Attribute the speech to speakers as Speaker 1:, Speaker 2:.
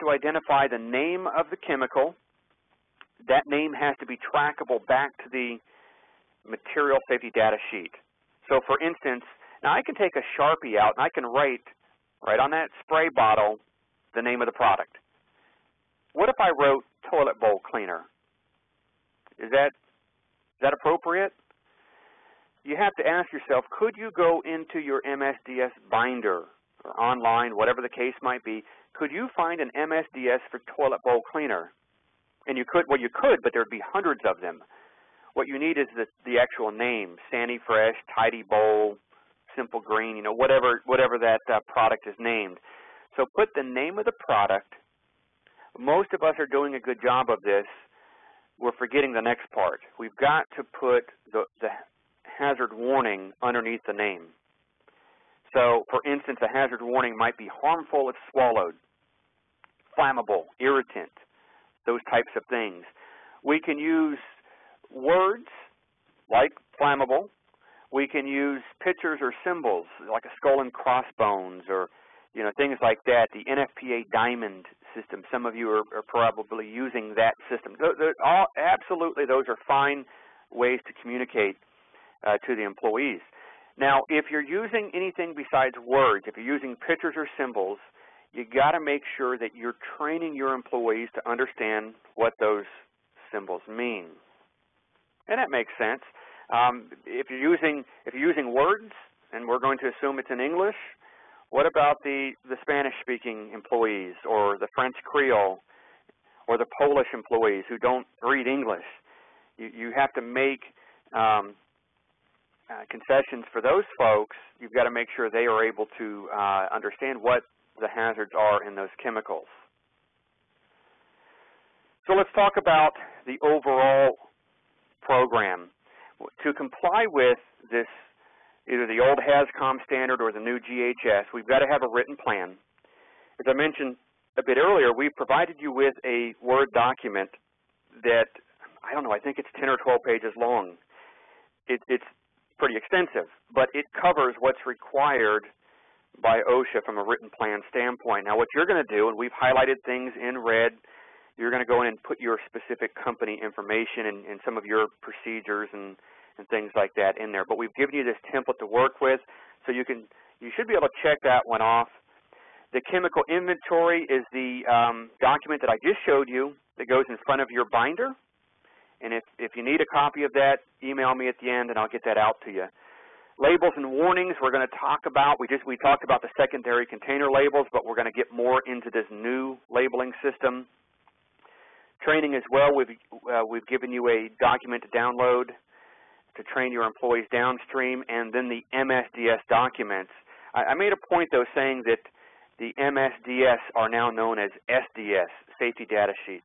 Speaker 1: to identify the name of the chemical. That name has to be trackable back to the material safety data sheet. So for instance, now I can take a Sharpie out and I can write, right on that spray bottle, the name of the product. What if I wrote toilet bowl cleaner? Is that, is that appropriate? You have to ask yourself, could you go into your MSDS binder online, whatever the case might be, could you find an MSDS for toilet bowl cleaner? And you could, well you could, but there'd be hundreds of them. What you need is the, the actual name, Sandy Fresh, Tidy Bowl, Simple Green, you know, whatever, whatever that uh, product is named. So put the name of the product. Most of us are doing a good job of this. We're forgetting the next part. We've got to put the, the hazard warning underneath the name. So, for instance, a hazard warning might be harmful if swallowed, flammable, irritant, those types of things. We can use words like flammable. We can use pictures or symbols like a skull and crossbones or you know things like that. The NFPA diamond system. Some of you are, are probably using that system. They're, all, absolutely, those are fine ways to communicate uh, to the employees. Now, if you're using anything besides words, if you're using pictures or symbols, you got to make sure that you're training your employees to understand what those symbols mean. And that makes sense. Um, if you're using if you're using words, and we're going to assume it's in English, what about the the Spanish-speaking employees, or the French Creole, or the Polish employees who don't read English? You you have to make um, uh, concessions for those folks, you've got to make sure they are able to uh, understand what the hazards are in those chemicals. So let's talk about the overall program. To comply with this, either the old HAZCOM standard or the new GHS, we've got to have a written plan. As I mentioned a bit earlier, we've provided you with a Word document that, I don't know, I think it's 10 or 12 pages long. It, it's pretty extensive, but it covers what's required by OSHA from a written plan standpoint. Now what you're going to do, and we've highlighted things in red, you're going to go in and put your specific company information and, and some of your procedures and, and things like that in there. But we've given you this template to work with, so you can you should be able to check that one off. The chemical inventory is the um, document that I just showed you that goes in front of your binder. And if, if you need a copy of that, email me at the end and I'll get that out to you. Labels and warnings we're going to talk about. We just we talked about the secondary container labels, but we're going to get more into this new labeling system. Training as well, we've, uh, we've given you a document to download to train your employees downstream, and then the MSDS documents. I, I made a point, though, saying that the MSDS are now known as SDS, Safety Data Sheets.